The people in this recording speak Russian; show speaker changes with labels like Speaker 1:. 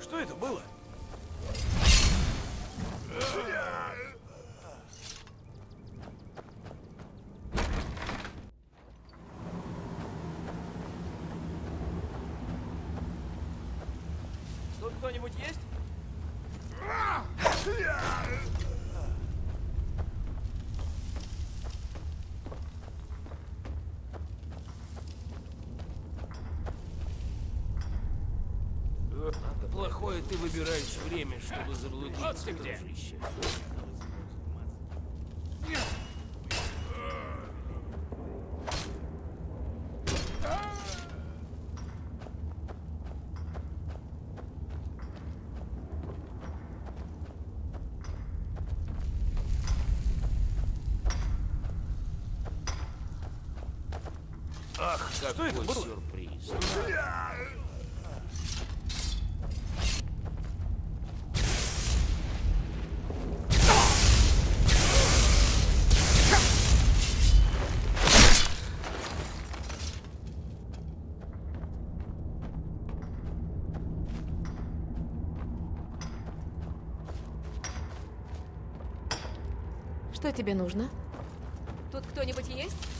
Speaker 1: Что это было? Кто-нибудь есть?
Speaker 2: Плохое ты выбираешь время, чтобы заблудиться, дружище. Какой
Speaker 1: это было?
Speaker 2: сюрприз.
Speaker 3: Что тебе нужно?
Speaker 4: Тут кто-нибудь есть?